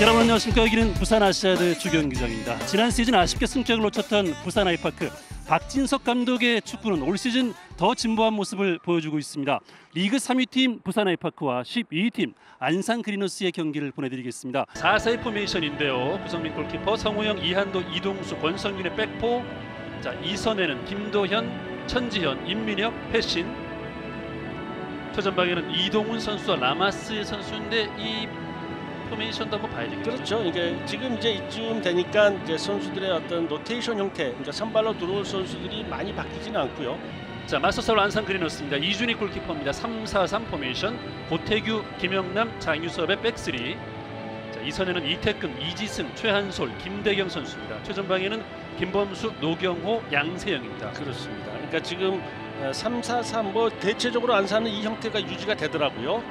여러분 안녕하십니까 여기는 부산 아시아드 주경기장입니다. 지난 시즌 아쉽게 승격을 놓쳤던 부산 아이파크 박진섭 감독의 축구는 올 시즌 더 진보한 모습을 보여주고 있습니다. 리그 3위 팀 부산 아이파크와 12위 팀 안산 그리너스의 경기를 보내드리겠습니다. 4-4의 포메이션인데요. 구성민 골키퍼, 성우영, 이한도, 이동수, 권성균의 back four. 자 이선에는 김도현, 천지현, 임민혁, 페신. 최전방에는 이동훈 선수와 라마스 선수인데 이 포메이션도 한번 봐야 되겠죠. 그렇죠. 이게 지금 이제 이쯤 되니까 이제 선수들의 어떤 로테이션 형태, 그러니까 선발로 들어올 선수들이 많이 바뀌지는 않고요. 자 맞서서 안산 그리너스입니다. 이준희 골키퍼입니다. 3-4-3 포메이션. 고태규, 김영남, 장유섭의 back three. 자 이선에는 이태근, 이지승, 최한솔, 김대경 선수입니다. 최전방에는 김범수, 노경호, 양세영입니다. 그렇습니다. 그러니까 지금 3-4-3 뭐 대체적으로 안산은 이 형태가 유지가 되더라고요.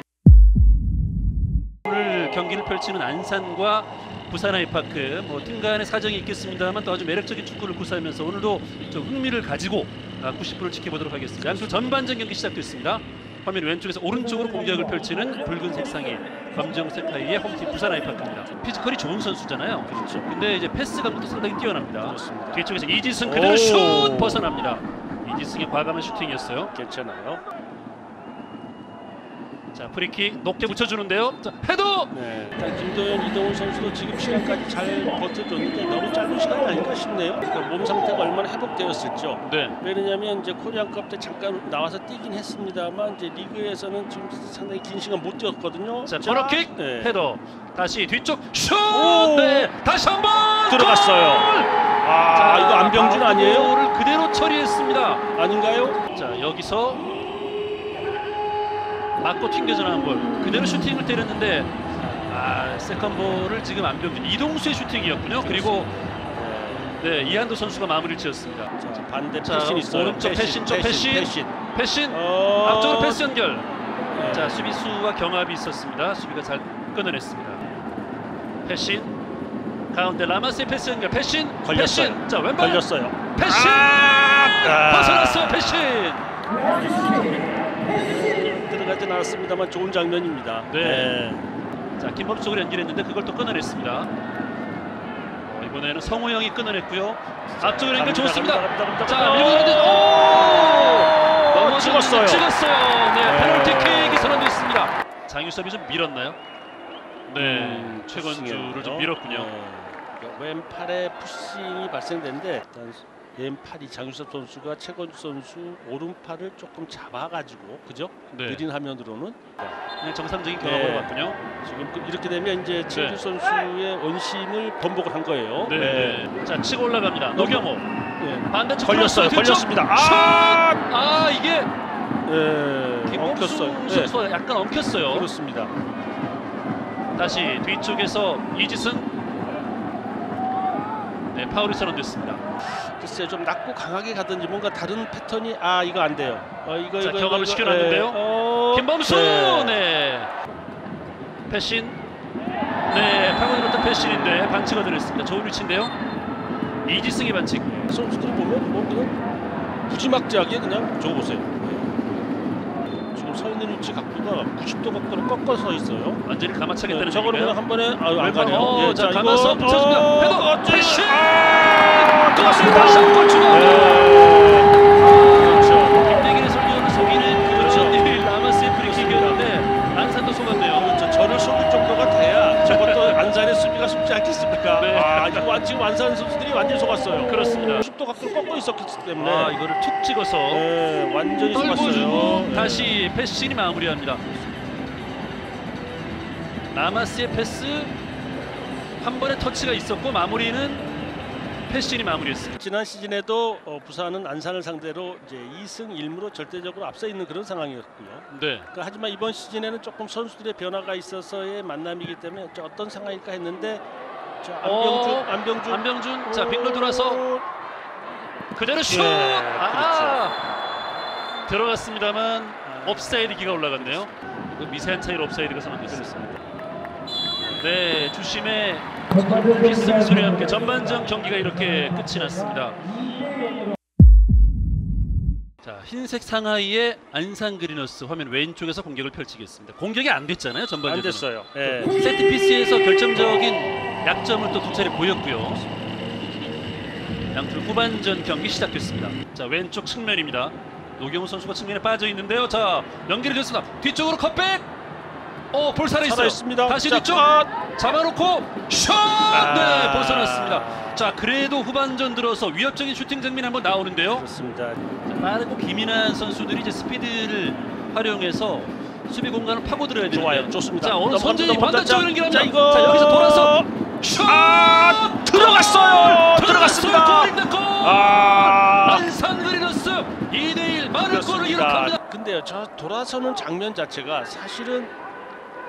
오늘 경기를 펼치는 안산과 부산 아이파크 뭐 팀 간의 사정이 있겠습니다만 또 아주 매력적인 축구를 구사하면서 오늘도 좀 흥미를 가지고 90분을 지켜보도록 하겠습니다. 양팀 전반전 경기 시작됐습니다. 화면 왼쪽에서 오른쪽으로 공격을 펼치는 붉은 색 상의 검정색 하의의 홈팀 부산 아이파크입니다. 피지컬이 좋은 선수잖아요. 그렇죠. 근데 이제 패스 감도 상당히 뛰어납니다. 그렇습니다. 뒤쪽에서 이지승 그대로 오. 슛 벗어납니다. 이지승의 과감한 슈팅이었어요. 괜찮아요. 자 프리킥 높게 붙여주는데요. 자 헤더 네. 일단 김도현, 이동훈 선수도 지금 시간까지 잘 버텨줬는데 너무 짧은 시간이 아닌가 싶네요. 그러니까 몸 상태가 얼마나 회복되었을지요. 네. 왜냐면 이제 코리안컵 때 잠깐 나와서 뛰긴 했습니다만 이제 리그에서는 지금 상당히 긴 시간 못 뛰었거든요. 자 코너킥 네. 헤더 다시 뒤쪽 슛! 오! 네 다시 한번 들어갔어요. 아, 이거 안병준 아니에요? 를 그대로 처리했습니다. 아닌가요? 자 여기서 맞고 튕겨져 나온 볼 그대로 슈팅을 때렸는데 아 세컨볼을 지금 안병준 이동수의 슈팅이었군요. 그리고 네 이한도 선수가 마무리를 지었습니다. 자, 반대 자, 패신 있어요. 오른쪽 패신, 쪽 패신. 패신. 패신 어... 앞쪽으로 패스 연결. 네. 자 수비수와 경합이 있었습니다. 수비가 잘 끊어냈습니다. 패신 가운데 라마스의 패스 연결. 패신 걸렸어요. 패신. 자 왼발 걸렸어요. 패신 아! 벗어났어요. 패신. 들어가진 않았습니다만 좋은 장면입니다. 네. 자 김범수 쪽으로 연결했는데 그걸 또 끊어냈습니다. 어, 이번에는 성우영이 끊어냈고요. 앞쪽으로 연결 좋습니다. 갑니다, 갑니다, 자 갑니다. 밀고 가는데 오! 넘어졌는데 찍었어요. 찍었어요. 네, 네. 페널티 킥이 선언됐습니다. 장유섭이 좀 밀었나요? 네, 음, 최건주를 좀. 밀었군요. 네. 그러니까 왼팔에 푸싱이 일단 왼팔이 장유섭 선수가 최건주 선수 오른팔을 조금 잡아가지고 그죠? 네, 느린 화면으로는 그냥 정상적인 경합으로 네. 봤군요. 지금 그- 이렇게 되면 이제 최건주 선수의 원심을 번복을 한 거예요. 네, 네. 자 치고 올라갑니다. 노경호 네. 반대쪽 걸렸어요. 걸렸습니다. 슛! 아! 아 이게 네. 엉켰어요. 네. 선수가 약간 엉켰어요. 그렇습니다. 다시 뒤쪽에서 이지승 네 파울이 선언됐습니다. 글쎄 좀 낮고 강하게 가든지 뭔가 다른 패턴이 아 이거 안 돼요. 어, 이거 자, 이거 경합을 이거, 시켜놨는데요. 네. 어, 김범수 네. 네, 패신 네 파고 들었던 패신인데 반칙 얻어냈습니다. 좋은 위치인데요. 이지승의 반칙. 선수들 보면 뭐 그냥 무지막지하게 그냥 저거 보세요. 지금 서 있는 위치 각도가 90도 각도로 꺾어 서 있어요. 완전히 감아차겠다는 네, 그냥 얘기인가요? 한 번에 아유 안 가네요. 어, 예, 자, 이거- 감아서 붙여줍니다. 어, 헤더! 패신! 아, 들어갔습니다. 한번 주고. 그렇죠. 속이는 그렇죠. 그렇죠. 저를 속을 정도가 돼야 저것도 안산의 수비가 속지 않겠습니까? 네. 아 이거 지금 안산 선수들이 완전히 속았어요. 그렇습니다. 90도 각도로 꺾어 있었기 때문에 아 이거를 툭 찍어서 네, 완전히 떨궈주고 속았어요. 다시 패신이 마무리합니다. 라마스의 패스 한 번의 터치가 있었고 마무리는 패신이 마무리했습니다. 지난 시즌에도 어, 부산은 안산을 상대로 이제 2승 1무로 절대적으로 앞서 있는 그런 상황이었고요. 네. 그러니까 하지만 이번 시즌에는 조금 선수들의 변화가 있어서의 만남이기 때문에 저 어떤 상황일까 했는데 저 안병준, 어, 안병준, 안병준 자 빙글 돌아서 어, 그대로 슛! 네, 아, 들어갔습니다만 오프사이드 기가 올라갔네요. 그 미세한 차이로 오프사이드가 선언됐습니다. 네, 주심의 휘슬 소리와 함께 전반전 경기가 이렇게 끝이 났습니다. 자, 흰색 상하의의 안산 그리너스 화면 왼쪽에서 공격을 펼치겠습니다. 공격이 안 됐잖아요 전반전. 안 됐어요. 예. 세트 피스에서 결정적인 약점을 또 두 차례 보였고요. 양팀 후반전 경기 시작됐습니다. 자 왼쪽 측면입니다. 노경우 선수가 측면에 빠져 있는데요. 자 연결이 됐습니다. 뒤쪽으로 컷백. 어, 볼 살아 살아 있어요. 있습니다. 다시 자, 뒤쪽 아, 잡아놓고 슛! 아. 네, 벗어났습니다. 자, 그래도 후반전 들어서 위협적인 슈팅 장면이 한번 나오는데요. 그렇습니다. 자, 빠르고 기민한 선수들이 이제 스피드를 활용해서 수비 공간을 파고들어야 되는데. 좋아요. 좋습니다. 자, 오늘 선진이 자, 연결합니다. 자, 이거 자, 여기서 돌아서 슛! 아, 들어갔어요. 들어갔습니다. 골! 골! 아, 안산 그리너스 2대1 많은 골을 기록합니다. 근데요, 저 돌아서는 장면 자체가 사실은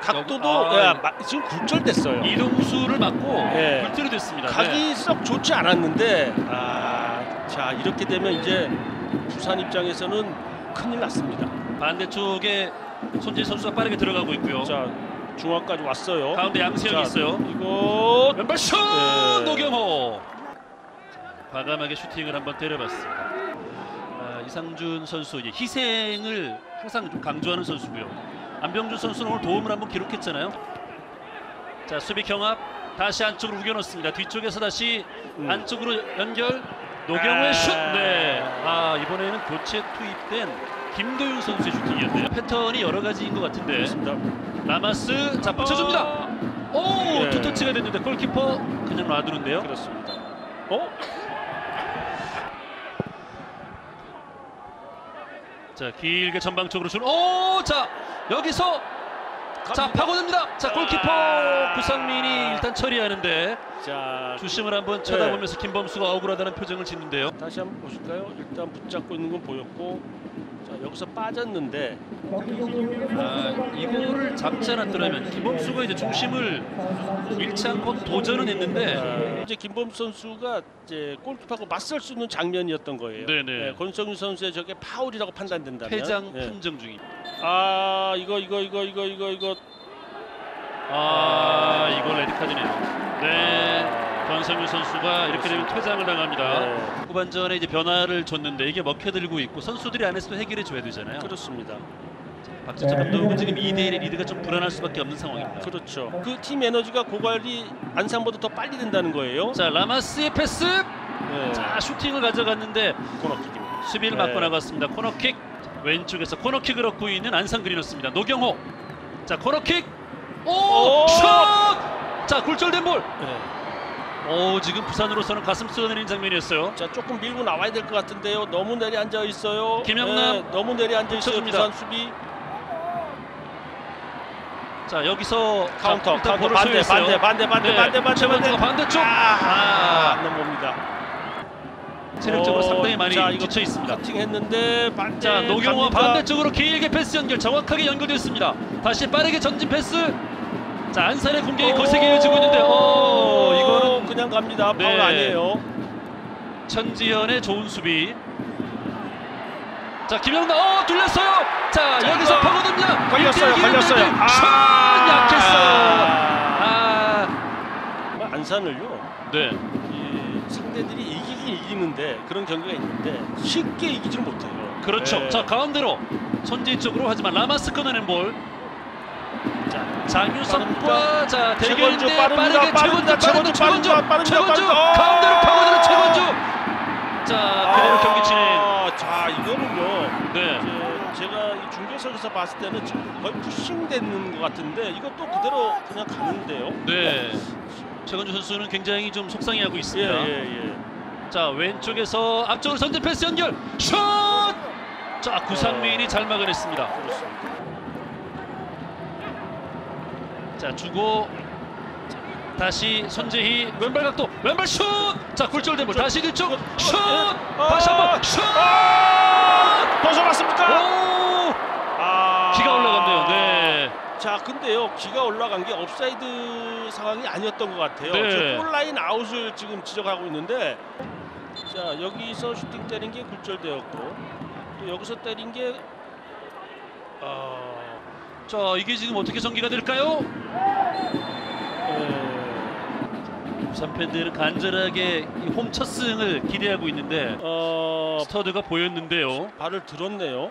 각도도 아, 야, 마- 지금 굴절됐어요. 이동수를 맞고 예. 불틀이 됐습니다. 네. 각이 썩 좋지 않았는데 아, 자 이렇게 되면 이제 부산 입장에서는 큰일 났습니다. 반대쪽에 손재 선수가 빠르게 들어가고 있고요. 자 중앙까지 왔어요. 가운데 양세형이 자, 있어요. 이거 왼발 슛! 네. 노경호. 과감하게 슈팅을 한번 때려봤습니다. 아, 이상준 선수 이제 희생을 항상 좀 강조하는 선수고요. 안병준 선수는 오늘 도움을 한번 기록했잖아요. 자 수비 경합 다시 안쪽으로 우겨넣습니다. 뒤쪽에서 다시 음. 안쪽으로 연결. 노경호의 아. 슛. 네. 아 이번에는 교체 투입된 김도윤 선수의 슈팅이었네요. 패턴이 여러 가지인 것 같은데. 그렇습니다. 라마스 자 붙여줍니다. 오 예. 투터치가 됐는데 골키퍼 그냥 놔두는데요. 그렇습니다. 어? 자 길게 전방 쪽으로 준. 오자 여기서 자 파고듭니다. 자 골키퍼 아. 구상민이 일단 처리하는데 자 주심을 한번 네. 쳐다보면서 김범수가 억울하다는 표정을 짓는데요. 다시 한번 보실까요? 일단 붙잡고 있는 건 보였고 자 여기서 빠졌는데 아 이거를 잡지 않았더라면 김범수가 이제 중심을 잃지 않고 도전은 했는데 아, 이제 김범수 선수가 이제 골키퍼하고 맞설 수 있는 장면이었던 거예요. 네네. 권성윤 선수의 저게 파울이라고 판단된다면 퇴장 예. 판정 중입니다. 아 이거 이거 이거 이거 이거 이거 아 이걸 레드카드네요. 네. 권성윤 선수가 이렇게 되면 퇴장을 당합니다. 네, 후반전에 이제 변화를 줬는데 이게 먹혀들고 있고 선수들이 안에서도 해결해 줘야 되잖아요. 그렇습니다. 박진섭 감독은 지금 2대1의 리드가 좀 불안할 수밖에 없는 상황입니다. 그렇죠. 그 팀 에너지가 고갈이 안산보다 더 빨리 된다는 거예요. 자 라마스의 패스, 네. 자 슈팅을 가져갔는데 코너킥입니다. 수비를 네. 맞고 나갔습니다. 코너킥 왼쪽에서 코너킥을 얻고 있는 안산 그리너스입니다. 노경호, 자 코너킥, 오, 오! 슛! 자 굴절된 볼. 네. 오 지금 부산으로서는 가슴 쓸어내리는 장면이었어요. 자 조금 밀고 나와야 될 것 같은데요. 너무 내려앉아 있어요. 김영남. 네, 너무 내려앉아 있어요. 부산 수비 자 여기서 카운터 자, 카운터 반대. 반대 반대 반대 네, 반대 반대 최원주가 반대 반대쪽. 아, 아. 안 넘어옵니다. 체력적으로 어, 상당히 많이 자, 지쳐 있습니다. 커팅했는데 반대 자 노경호와 갑니까? 반대쪽으로 길게 패스 연결 정확하게 연결됐습니다. 다시 빠르게 전진 패스. 자 안산의 공격이 오, 거세게 이어지고 있는데, 어 그냥 갑니다. 파울 네. 아니에요. 천지현의 좋은 수비. 자 김영남, 어 뚫렸어요. 자, 자, 여기서 이거 파고듭니다. 걸렸어요, 걸렸어요. 기회인데 슛! 약했어요. 아, 안산을요. 네. 이 상대들이 이기긴 이기는데 그런 경기가 있는데 쉽게 이기지를 못해요. 그렇죠. 네. 자 가운데로 손지 쪽으로 하지만 라마스 끊어낸 볼. 자, 장유섭과 자 대결인데 빠르게. 최건주 최건주 최건주 최건주 빠릅니다. 가운데로 아! 파고드는 최건주. 자 그대로 경기 진행. 아, 자 이거는요. 네. 이제 제가 이 중계석에서 봤을 때는 거의 푸싱 되는 것 같은데 이것도 그대로 그냥 가는데요. 네. 최건주 선수는 굉장히 좀 속상해하고 있습니다. 예 예 예. 자 왼쪽에서 앞쪽으로 선제 패스 연결 슛! 자 구상민이 잘 막아냈습니다. 그렇습니다. 자 주고 자, 다시 손재희 왼발 각도 왼발 슛! 자 굴절된 볼 다시 뒤쪽 슛! 다시 한번 슛! 벗어났습니까? 오! 아, 기가 올라갔네요. 네. 자, 근데요, 기가 올라간 게 오프사이드 상황이 아니었던 것 같아요. 네. 골라인 아웃을 지금 지적하고 있는데, 자 여기서 슈팅 때린 게 굴절되었고, 또 여기서 때린 게, 어, 자 이게 지금 어떻게 전개가 될까요? 에, 부산 팬들은 간절하게 이 홈 첫 승을 기대하고 있는데 어, stud가 보였는데요. 발을 들었네요.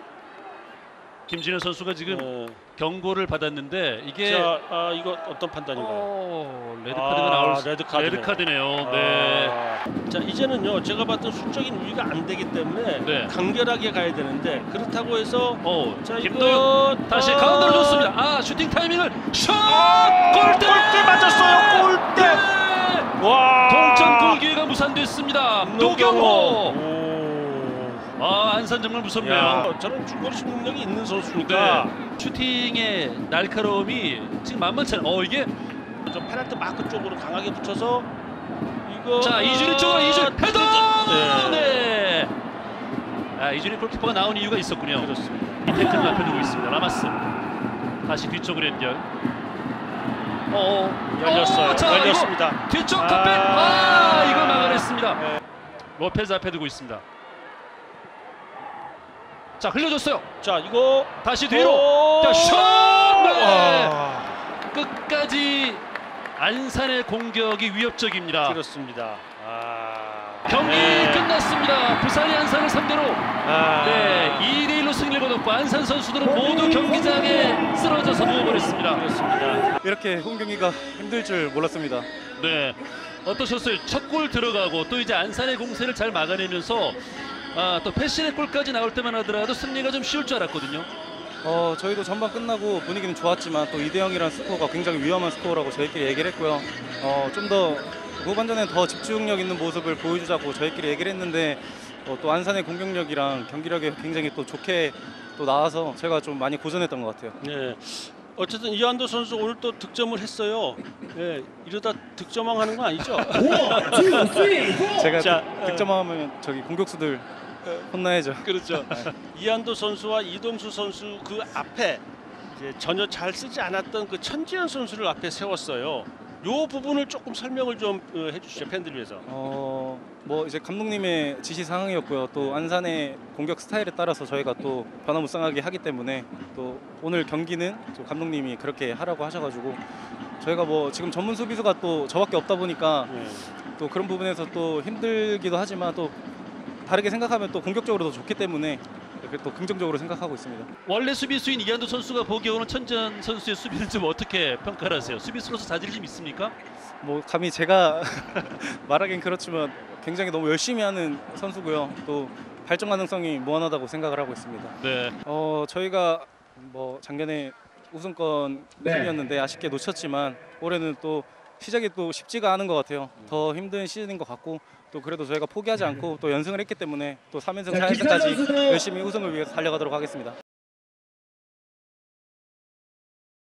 김진현 선수가 지금 어. 경고를 받았는데 이게 자, 아, 이거 어떤 판단인가요? 어, 레드 아, 카드가 나올 수 레드 카드네요. 레드 카드네요. 네. 아, 자 이제는요 제가 봤던 수적인 우위가 안 되기 때문에 네. 간결하게 가야 되는데 그렇다고 해서 어, 자 김도영 이거 다시 아, 가운데로 줬습니다. 아, 슈팅 타이밍을 슛! 골대! 골대 맞았어요 골대 네! 와 동점 골 기회가 무산됐습니다. 노경호. 오. 아, 안산 정말 무섭네요. 야, 저는 중거리 능력이 있는 선수니까 네. 슈팅의 날카로움이 지금 만만치 않. 어, 이게 좀 페널티 마크 쪽으로 강하게 붙여서 이거 자, 이준희 쪽으로 이준희 헤더! 네. 네. 아, 이준희 골키퍼가 나온 이유가 있었군요. 그렇습니다. 이 태클을 앞에 두고 있습니다. 라마스 다시 뒤쪽으로 연결. 어, 열렸어요. 어, 자, 열렸습니다. 뒤쪽 아. 카페. 아, 이걸 막아냈습니다. 네. 로페즈 앞에 두고 있습니다. 자, 흘려줬어요. 자 이거 다시 뒤로. 오! 자, 슛! 네. 와, 끝까지 안산의 공격이 위협적입니다. 그렇습니다. 아, 경기 네. 끝났습니다. 부산이 안산을 3대로 아, 네, 2대 1로 승리를 거뒀고 안산 선수들은 모두 경기장에 쓰러져서 누워버렸습니다. 그렇습니다. 이렇게 홈 경기가 힘들 줄 몰랐습니다. 네. 어떠셨어요? 첫 골 들어가고 또 이제 안산의 공세를 잘 막아내면서 아, 또 패신의 골까지 나올 때만 하더라도 승리가 좀 쉬울 줄 알았거든요. 어, 저희도 전반 끝나고 분위기는 좋았지만 또 2대 0이라는 스코어가 굉장히 위험한 스코어라고 저희끼리 얘기를 했고요. 어, 좀 더 후반전에 더 집중력 있는 모습을 보여주자고 저희끼리 얘기를 했는데 어, 또 안산의 공격력이랑 경기력이 굉장히 또 좋게 또 나와서 제가 좀 많이 고전했던 것 같아요. 네. 어쨌든 이한도 선수 오늘 또 득점을 했어요. 네, 이러다 득점왕 하는 거 아니죠? 제가 자, 득- 득점하면 저기 공격수들 혼나야죠. 그렇죠. 이한도 선수와 이동수 선수 그 앞에 이제 전혀 잘 쓰지 않았던 그 천지현 선수를 앞에 세웠어요. 요 부분을 조금 설명을 좀 어, 해주시죠 팬들 위해서. 어, 뭐 이제 감독님의 지시 사항이었고요. 또 안산의 공격 스타일에 따라서 저희가 또 변화무쌍하게 하기 때문에 또 오늘 경기는 또 감독님이 그렇게 하라고 하셔가지고 저희가 뭐 지금 전문 수비수가 또 저밖에 없다 보니까 네. 또 그런 부분에서 또 힘들기도 하지만 또 다르게 생각하면 또 공격적으로 더 좋기 때문에 이렇게 또 긍정적으로 생각하고 있습니다. 원래 수비수인 이한도 선수가 보기에 오는 천전 선수의 수비는 좀 어떻게 평가를 하세요? 수비수로서 자질이 좀 있습니까? 뭐 감히 제가 말하긴 그렇지만 굉장히 너무 열심히 하는 선수고요. 또 발전 가능성이 무한하다고 생각을 하고 있습니다. 네. 어 저희가 뭐 작년에 우승권 팀이었는데 아쉽게 놓쳤지만 올해는 또 시작이 또 쉽지가 않은 것 같아요. 더 힘든 시즌인 것 같고 또 그래도 저희가 포기하지 않고 또 연승을 했기 때문에 또 3연승 4연승까지 열심히 우승을 위해서 달려가도록 하겠습니다.